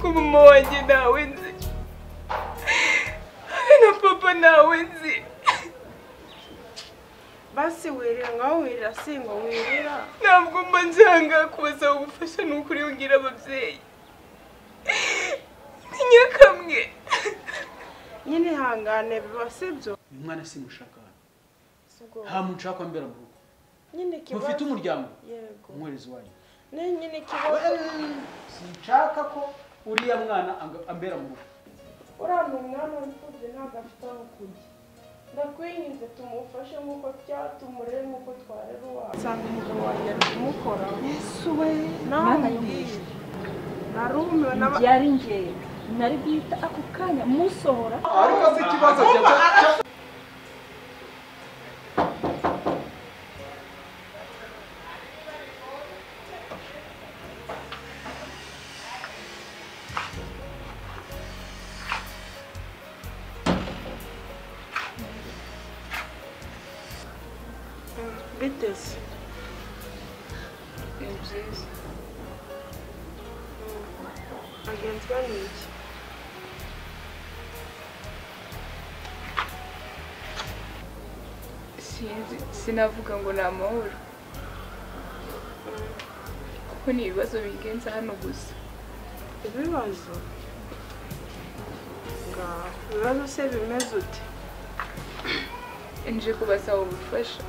ariko mama wanjye ntawe nzi habe na papa ntawe nzi basi wirira ngaho wirira si ngo wirira ntabwo mba njyanga kubasaba ubufasha ni ukuri ubwira ababyeyi ni nyakamwe nyine ihangane biba sibyo uyu mwana simushaka nta muntu ushaka kwambera mu rugo mufite umuryango yego. Umwerezi wanyu nyine ikibazo sinshaka ko. Uriya mwana ambera mu rugo uriya ni umwana w'imfubyi ntabwo afite aho kujya. Ndakwinginze tumufashe nk'uko tumurere nk'uko twarera uwawe usanga umugabo wanjye ari kumukora. Yesu we nawe ijuru. narumiwe n'aba byari njyewe nari guhita ako kanya musohora. Ariko si ikibazo cya biteze ni byiza agenzwa n'iki sinzi sinavuga ngo ni amahoro kuko ni ibibazo bigenza hano gusa ibibazo ibibazo se bimeze ute nje kubasaba ubufasha?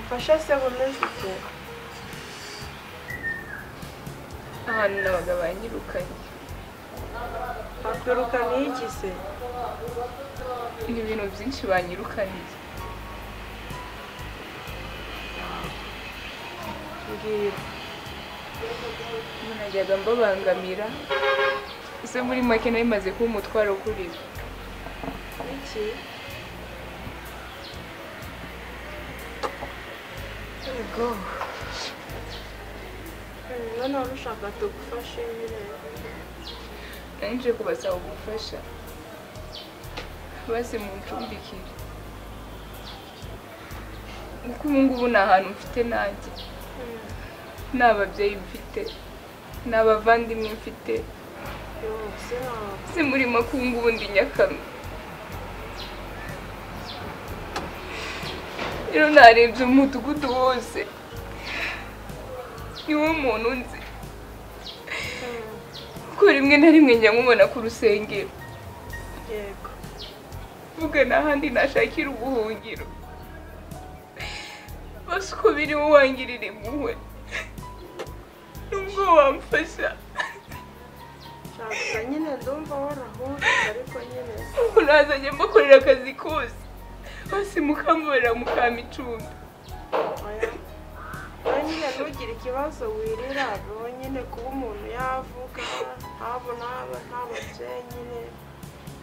Ufasha se bumeze ahantu nabaga banyirukanye bakwirukana iki se ni ibintu byinshi banyirukaniye mbwira najyaga mbabangamira ese muri make nari maze kuba umutwaro kuri. Bo iki yego noneho ushaka tugufashe nari nje kubasaba ubufasha basi muncumbikire kuko ubu ngubu nta hantu mfite nanjye nta babyeyi mfite nta bavandimwe mfite yose ntabwo si muri make ubu ngubu ndi nyakamwe rero narebye umudugudu wose niwo muntu nzi? Kuko rimwe na rimwe njya nkubona ku rusengero. Yego. Vuga n'ahandi nashakira ubuhungiro. Basi uko biriho wangirira impuhwe. Nubwo wamfasha. Nyine ndumva warahuje ariko nyine. Ubu nazajya mbakorera akazi kose. Basi mukamborera mukama icumbi oya. Oya nyine ntugire ikibazo wirira. Biho nyine kuba umuntu yavuga ntabona nta babyeyi nyine.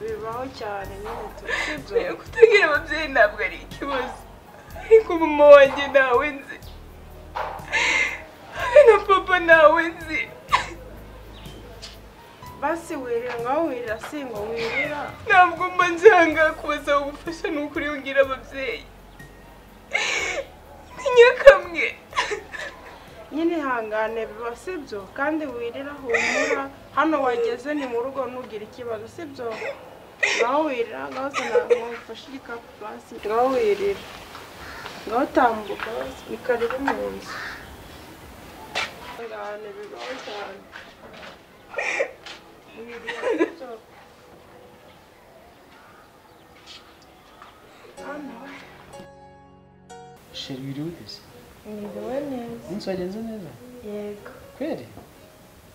Bibaho cyane nyine Oya, kutagira ababyeyi ntabwo ari ikibazo. Ariko mama wanjye ntawe nzi. Habe na papa ntawe nzi. Basi wirira ngaho wirira si ngo wirira ntabwo mba njyanga kubasaba ubufasha ni ukuri ubwira ababyeyi ni nyakamwe nyine ihangane biba sibyo kandi wirira humura. Hano wageze ni mu rugo ntugire ikibazo sibyo ngaho wirira ngaho sinamufashe igikapu basi. Ngaho wirira ngaho tambuka ni karibu mu nzu ihangane bibaho cyane sheri wiri wigeze mwiriwe neza umunsi wagenze neza yego. Kweri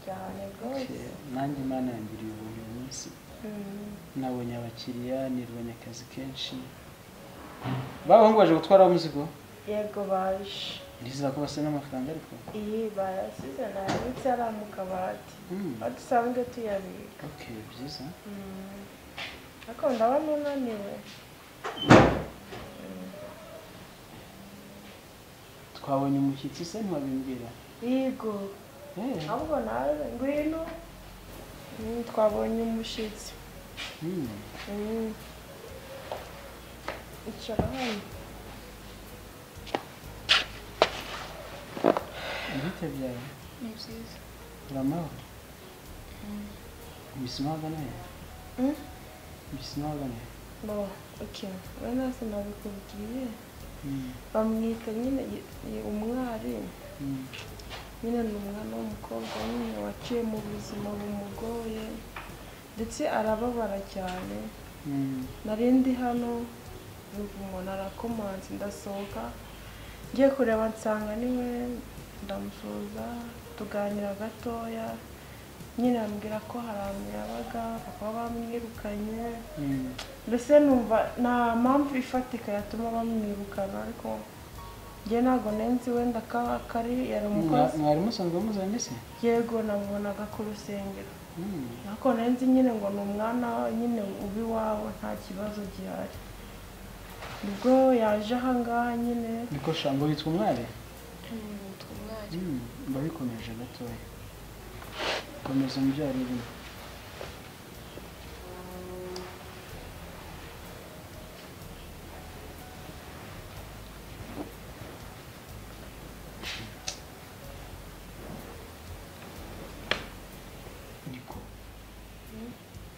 cyane rwose nanjye imana yangiriye ubuntu uyu munsi. Mm. nabonye abakiriya nirwanya akazi kenshi. Babahungu baje gutwara umuzigo yego baje. Ndizera ko basa n'amafaranga ariko iyi bayasize nayabitse ari mu kabati Mm, aho dusanzwe tuyabika okay byiza ariko ndabona unaniwe twabonye umushyitsi se ntiwabimbwira yego Eh, ahubwo nawe ngwino twabonye umushyitsi icara hano ibite byawe ni byiza uri amahoro ibisima wagana he Mm? ibisima wagana he bo okay we nase nabikubwiye bamwita nyine y- y- umwari mm, nyine ni umwana w'umukobwa nyine waciye mu buzima bumugoye ndetse arababara cyane mm. nari ndi hano umuntu arakomanze ndasohoka ngiye kureba nsanga ni we ndamusuhuza tuganira gatoya. Nyine ambwira ko hari ahantu yabaga bakaba bamwirukanye Mm. mbese numva nta mpamvu ifatika yatuma bamwirukana ariko njye ntabwo nenzi wenda kari yari Mwa- umukozi. mwari musanzwe muzanye se yego namubonaga ku rusengero. Mm. ariko nenzi nyine ngo ni umwana nyine uba iwawe nta kibazo gihari. Nibwo yaje ahangaha nyine. Niko shambo witwa umwari? Mm, mba bikomeje gatoya. Komeza wari urimo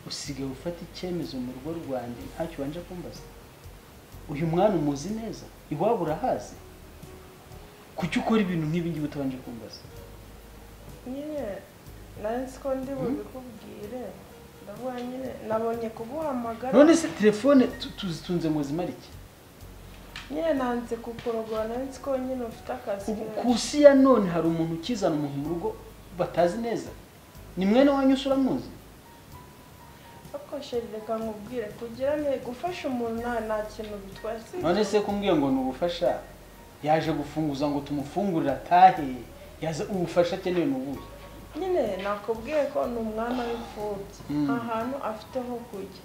usigaye ufata icyemezo mu rugo rwanjye ntacyo ubanje kumbaza. Uyu mwana umuzi neza iwabo urahazi. Kuki ukora ibintu nk'ibi ngibi utabanje kumbaza nyine nzi ko ndi bubikubwire ndavuga nyine nabonye kuguhamagara. None se telefone tu- tuzitunze ngo zimare iki nyine nanze kukurogora nzi ko nyine ufite akazi ku isi ya none hari umuntu ukizana umuntu mu rugo batazi neza? Ni mwene wanyu ariko sheri reka nkubwire. Kugira ne gufasha umuntu nta kintu bitwaye none se kumbwiye ngo ni ubufasha? Yaje gufunguza ngo tumufungurire atahe yaza ubufasha akeneye ni ubuhe nyine nakubwiye ko ni umwana w'imfubyi. Mm. nta hantu afite ho kujya.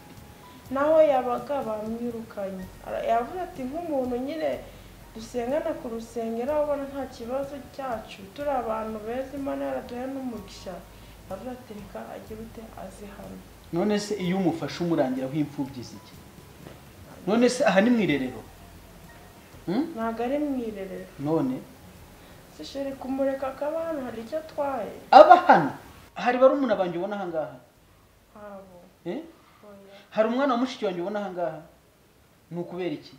Naho yabaga bamwirukanye. Yavuze ati nk'umuntu nyine dusengana ku rusengero abona nta kibazo cyacu. Turi abantu beza imana yaraduhe n'umugisha. Yavuze ati reka agire ute aze hano. None se iyo umufashe umurangiraho imfubyi ziki? None se aha ni mu irerero? Ntabwo ari mu irerero none. Si sheri kumureka akaba hano hari icyo atwaye. Aba hano? Hari barumuna banjye ubona ahangaha eh? hari umwana wa mushiki wanjye ubona ahangaha ni ukubera iki?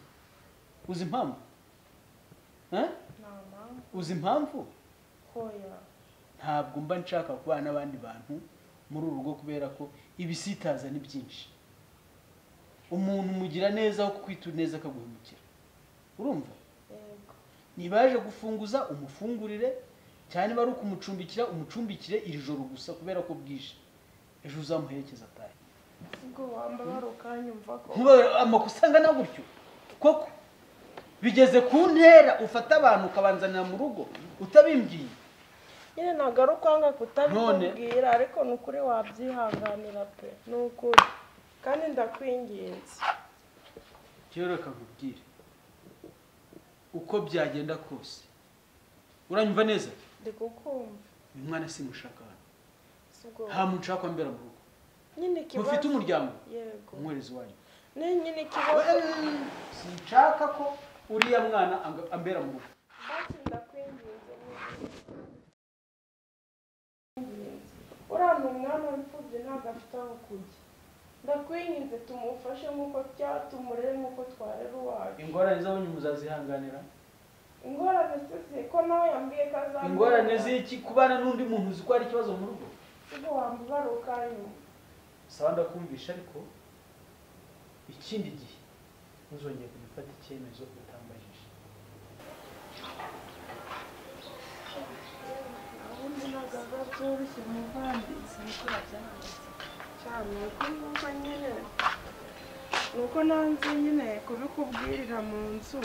Uzi impamvu? Eh? uzi impamvu? Ntabwo mba nshaka kubana n'abandi bantu muri uru rugo kubera ko ibisitaza ni byinshi. Umuntu umugira neza aho kukwita neza akaguhemukira. Urumva yaje gufunguza umufungurire cyane niba ari ukumucumbikira umucumbikire iri joro gusa kubera ko bwije. Ejo uzamuherekeza atahe. Amakosa angana gutyo. Koko bigeze ku ntera ufata abantu ukabanzanira mu rugo utabimbwiye nyine ntabwo ari ukwanga kutabikubwira ariko ni ukuri wabyihanganira pe. Ni ukuri kandi ndakwinginze. Reka nkubwire. Uko byagenda kose. Uranyumva neza? Uyu mwana hano. Si ubwo. Nta muntu ushaka kwambera mu rugo. Ntufite umuryango? Nyine ikibazo. Sinshaka ko uriya mwana ambera mu rugo. Uriya ni umwana w'imfubyi ntabwo afite aho kujya. Ndakwinginze tumufashe nk'uko tumurere nk'uko twarera uwacu ingorane z'abanyu muzazihanganira ingorane se si ko nawe yambwiye ko azamura ingorane z'iki kubana n'undi muntu uzi ko hari ikibazo mu rugo ubwo wambabara ukanyuma sawa ndakumvisha ariko ikindi gihe ntuzongeye kujya ufata icyemezo utambajije ubundi ntabwo biba byoroshye muvandi cyane uko nuko nyine ni uko nanze nyine kubikubwirira mu nzu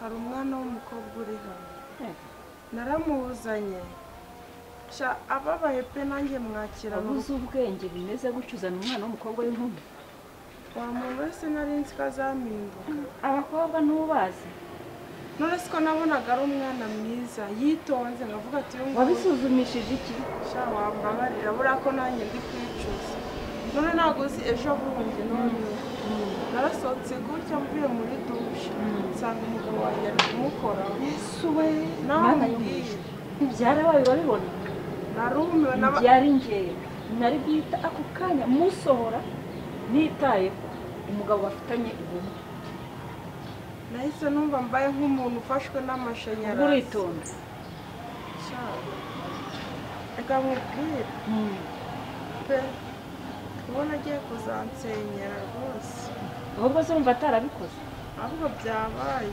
hari umwana w'umukobwa uri hano naramuzanye ababaye pe nanjye mwakira mu wabuze ubwenge bimeze gutyo uzana umwana w'umukobwa w'inkumi wa muntu wese nari nzi ko azampinduka abakobwa ntubazi none siko nabonaga ari umwana mwiza. Yitonze nkavuga ati uyu nguyu wabisuzumishije iki? Sha wambabarira. Buriya ko nanjye ndi kwicuza. None ntabwo uzi ejo bundi none. Narasohotse gutya mvuye muri dushe nsanga wasanga umugabo wanjye ari kumukora. Yesu we nawe mwana umbwire y'umugisha ibyarabaye urabibona narumiwe n'aba byari ngewe nari guhita ako kanya musohora nitaye ko umugabo bafitanye ubumwe. Nahise numva mbaye nk'umuntu ufashwe n'amashanyarazi. Uritonda reka nkubwire Mm. pe. Ubona agiye kuzansenyera rwose. Ahubwo se urumva atarabikoze? Ahubwo byabaye.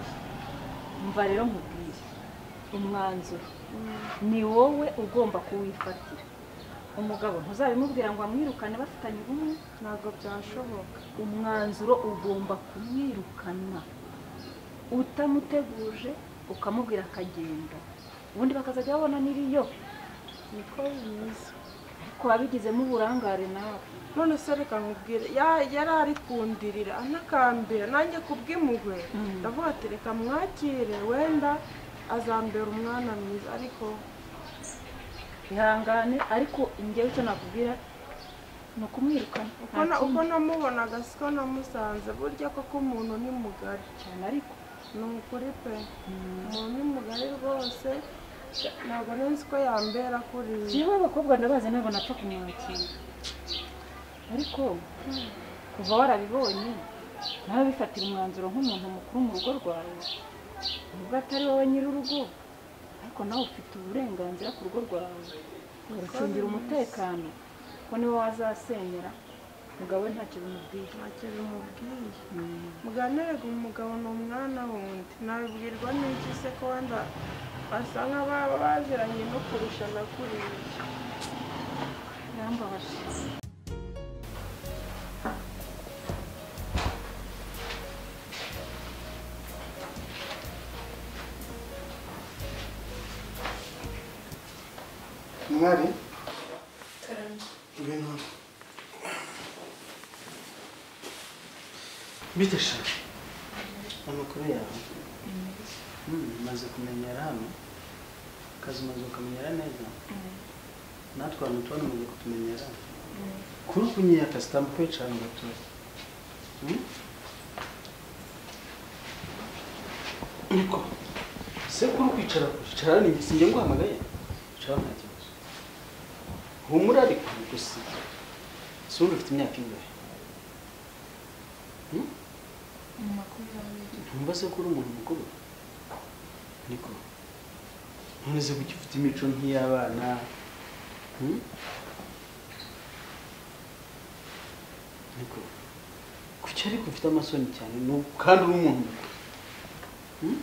Mva rero nkubwire umwanzuro. Ni wowe ugomba kuwifatira. Umugabo ntuzabimubwira ngo amwirukane bafitanye ubumwe? Ntabwo byashoboka. Umwanzuro ugomba kumwirukana. Utamuteguje ukamubwira akagenda. Ubundi bakazajya babona n'iriyo. Niko bimeze. Ariko wabigizemo uburangare nawe. None se reka nkubwire ya- yari ari kundirira anakambira nanjye kubw'impuhwe. Mm. ndavuga ati reka mwakire wenda azambera umwana mwiza. Ariko ihangane ariko njyewe icyo nakubwira ni ukumwirukana. Uko namubonaga siko namusanze burya koko umuntu ni mugari. Cyane ariko ni ukuri pe. Umuntu mugari rwose. Ntabwo nzi ko yambera kuriya njyewe abakobwa ndabazi ntabwo napfa kumwakira ariko kuva warabibonye nawe bifatira umwanzuro nk'umuntu mukuru mu rugo rwawe. Nubwo atari wowe nyir'urugo ariko nawe ufite uburenganzira ku rugo rwawe. Urucungira umutekano ko ni we wazasenyera. Umugabo we ntacyo bimubwiye ntacyo bimubwiye Mm. muganiraga umugabo ni umwana wundi. Nabibwirwa n'iki se ko wenda basa nk'ababa baziranye no kurusha na kuriya yarambabaje akazi umaze ukamenyera neza. Natwe abantu tubona umaze kutumenyera kuri kunyiye akazi tambuka wicara ahantu gatoya Hmm? niko. Se kuri kwicara kwicara ni sinjye nguhamagaye? Icara nta kibazo. Humura ariko gusa si. Ubundi ufite imyaka ingahe? Hmm? ntumva se ko uri umuntu mukuru? Niko. Se kuki ufite imico nk'iy'abana kuki ariko ufite amasoni cyane kandi uri umuntu mukuru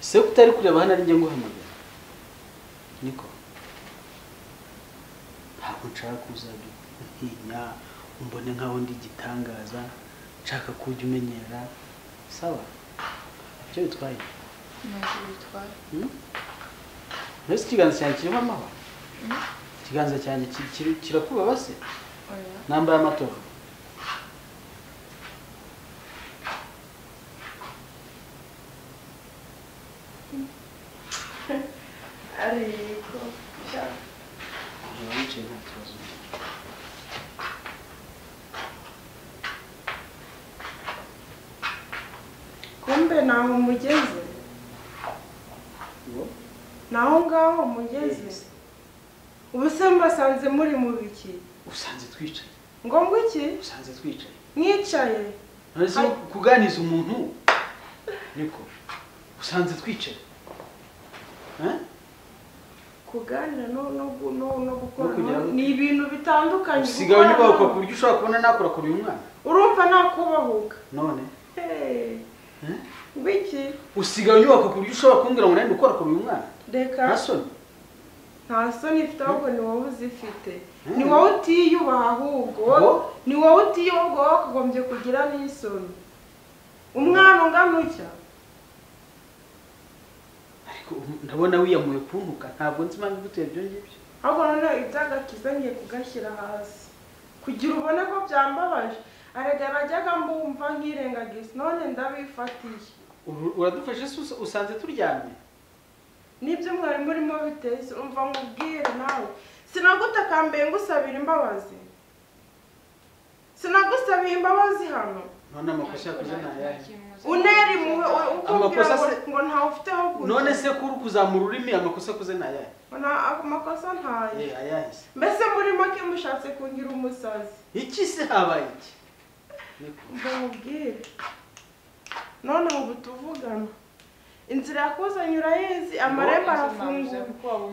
se ko utari kureba hano ari njye nguhamagara niko. Ntabwo nshaka kuzajya untinya umbone nkaho ndi igitangaza nshaka ko ujya umenyera sawa icyo bitwaye? Mbese ikiganza cyanjye kirimo amahwa ikiganza cyanjye kirakubaba se nambaye amatora ariko sha, Niba wicaye nta kibazo kumbe naho mugeze ngo naho ngaho mugeze ubu se mbasanze muri mu biki usanze twicaye ngo ngo iki usanze twicaye mwicaye none kuganiza umuntu? Niko usanze twicaye kuganira no no gu- no no gukora ni ibintu bitandukanye. Usigaye unyubahuka ku buryo ushobora kubona nakora kuri uyu mwana. Urumva nakubahuka. None. Ngwiki usigaye unyubaka ku buryo ushobora kumbwira ngo nanjye ukora kuri uyu mwana. Reka. Nta soni. Nta soni ifite ahubwo ni wowe uzifite. Ni wowe utiyubaha ahubwo ni wowe utiyubaha wakagombye kugira n'isoni. Umwana ungana utya? Ndabona wiyamuye kuntuka ntabwo nzi impamvu iguteye ibyo ngibyo. Ahubwo noneho iby'agakiza ngiye kugashyira hasi. Kugira ubone ko byambabaje. Arega najyaga mbumva nkirengagiza none ndabifatiye uradufashe usanze turyamye? N'ibyo mwari murimo biteye umva nkubwire nawe. Sinagutakambiye ngusabira imbabazi. Sinagusabiye imbabazi hano. None amakosa yakoze ni ayahe? Unera impuhwe u- ukubwira ngo ngo ntawe ufite aho kujya none se kuri kuzamura ururimi amakosa akoze ni ayahe? Amakosa ntayo. Eh, mbese muri make mushatse kungira umusazi. Iki se habaye iki? Niko. mbamubwire none ubu tuvugana inzira yakuzanye urayizi amarembo arafunguye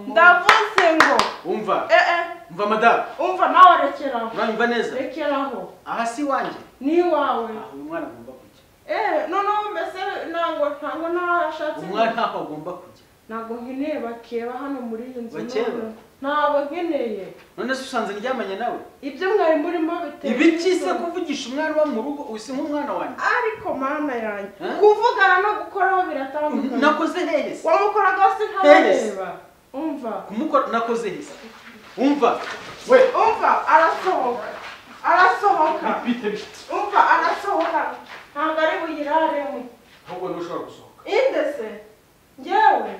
ndavuze ngo umva. Eh eh. Umva madamu umva nawe rekeraho. Uranyumva neza? Rekeraho. Aha si iwanjye. Ni iwawe. Aha uyu mwana agomba kujya. Eh noneho mbese ntabwo ntabwo nashatse umwana agomba kujya. Ntabwo nkeneye bakeba hano muri iyi nzu Bakeba? Ntabwo nkeneye. None se usanze ndyamanye nawe? Ibyo mwari murimo biteye ibiki se kuvugisha umwana uba mu rugo usi nk'umwana wanjye. Ariko mana yanjye kuvugana no gukoraho biratandukanye. Nakoze se? Wamukoraga se. ntabareba umva. Kumukora nakoze se? Umva. We. Umva arasohoka. Arasohoka. Umva arasohoka. Ntabwo ari buyiraremo ahubwo niba ushobora gusohoka. Inde se? Njyewe.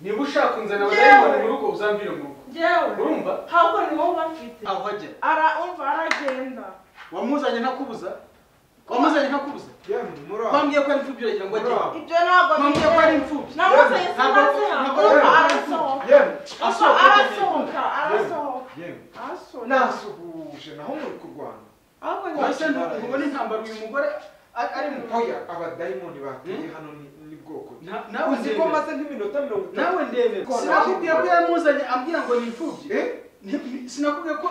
Niba ushaka kunzana Yewe. abadayimoni mu rugo uzambire mu rugo. Njyewe urumva ntabwo ni wowe bafite aho hajya ara umva aragenda wamuzanye ntakubuza wamuzanye ntakubuza kwambwiye ko ari imfubyi uragira ngo ajye ibyo ntabwo kwambwiye ko ari imfubyi namuzanye sinazira arasohoka arasohoka arasohoka nasuhuje naho muri kurwana ahubwo ntubona intambara uyu mugore ari mu oya abadayimoni bateye hano ni ni bwoko ki? Na- nawe uzi ko ndebera. maze nk'iminota mirongo itatu nawe ndebera Ko sinakubwiye ko yamuzanye ambwira ngo ni imfubyi Eh? Ni- sinakubwiye ko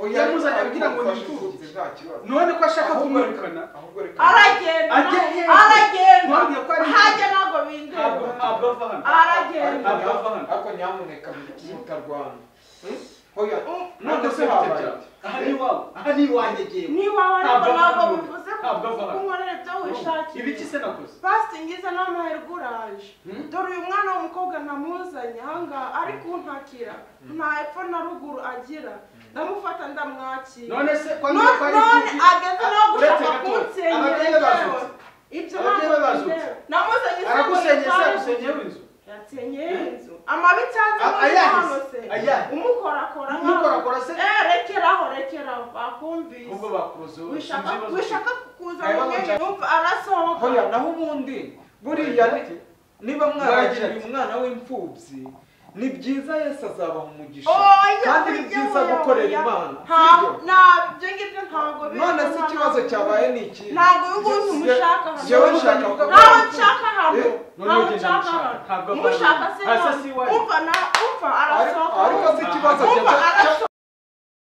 oya yamuzanye ambwira ngo ni ufashe imfubyi imfubyi nta kibazo none ko ashaka Ahubwo reka- kumwirukana ahubwo reka aragenda Ajya hehe? aragenda Mwambwiye ko ari hajya ntabwo ntabwo bindeba ntabwo ava hano aragenda Ntabwo ava hano ariko nyamuneka mutarwana ibiki se nakoze pasitingi iza ni amahirwe uraje dore uyu mwana w'umukobwa namuzanye ahangaha ari kuntakira nta epfo na ruguru agira ndamufata ndamwakira none ageze no gushaka kunsenyera ibyo namuzanye aragusenyera agusenyeho inzu yasenyeye inzu. Amabi cyangwa A- muri ayahe hano se? umukorakora nkaho- umukorakora se? Eh, rekeraho rekeraho. Bakumvise. Ubwo wishaka kuza arasohoka. Naho ubundi buriya ni- niba Mwaragira umwana w'imfubyi ni byiza yesu azabaha umugisha oya kandi ni oya, byiza oya, gukorera oya. imana Nta- sibyo nta- ibyo ngibyo ntabwo biri none se nta- ikibazo ntabwo cyabaye biri. ni iki ntabwo uyu nguyu tumushaka hano Jewe nshaka ko ntawe nshaka hano Eh, ntawe ugenda nshaka mushaka. hano Ntabwo ava umushaka hano. se Hasi hano si iwanyu. umva na umva ariko arasohoka ariko se ikibazo